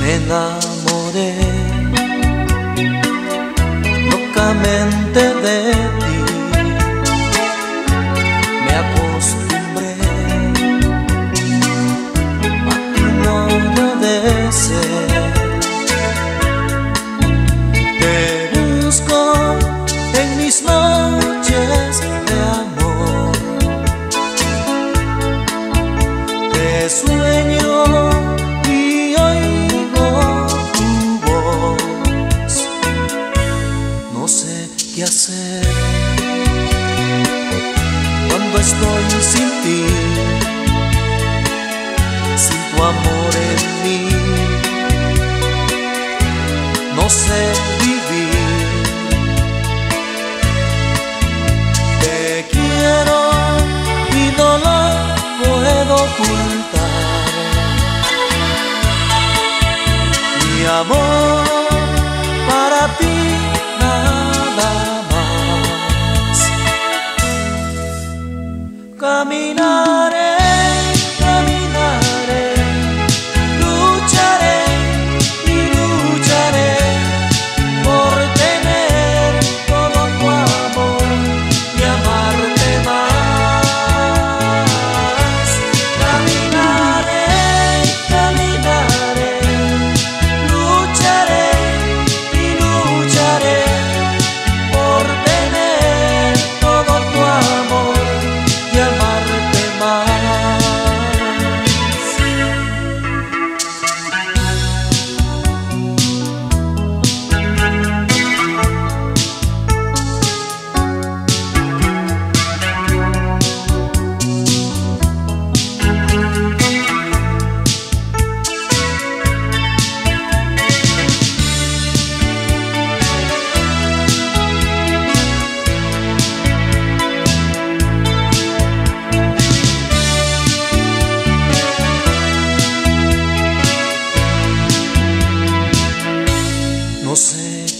Me enamoré locamente de ti. Sueño y oigo tu voz. No sé qué hacer cuando estoy sin ti, sin tu amor en mí. No sé vivir. Te quiero y no lo puedo ocultar. Amor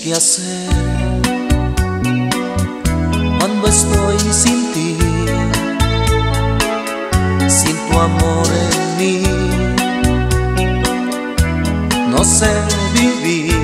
qué hacer cuando estoy sin ti, sin tu amor en mí. No sé vivir.